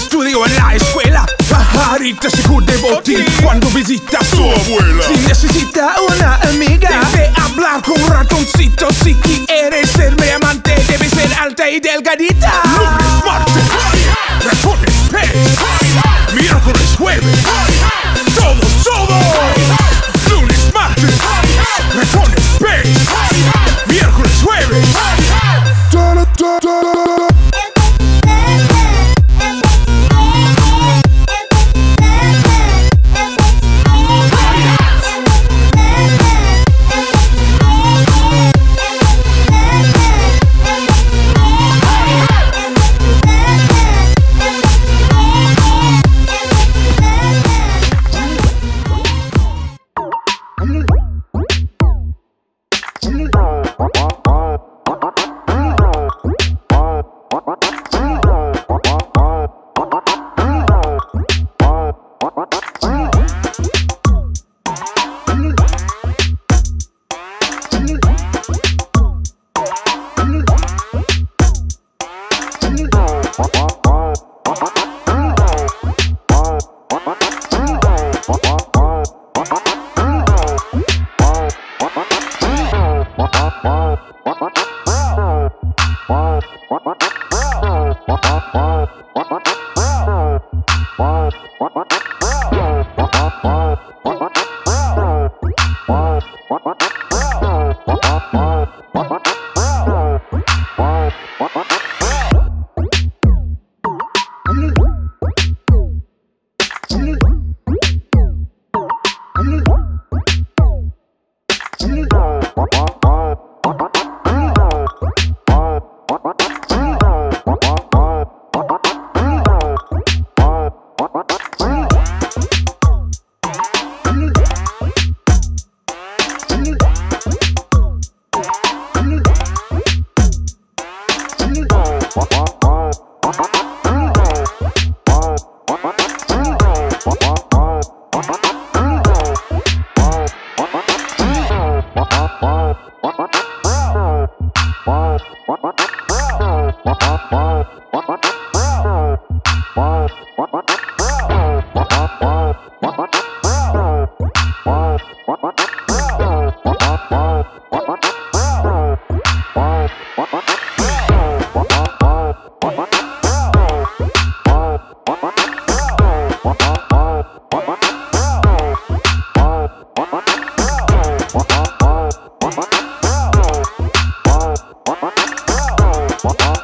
estudio en la escuela. Pajarita se de botín cuando visita a su abuela. Si necesita una amiga, debe hablar con un ratoncito. Si quiere ser mi amante, debe ser alta y delgadita. Bro. Bro. Bro. What?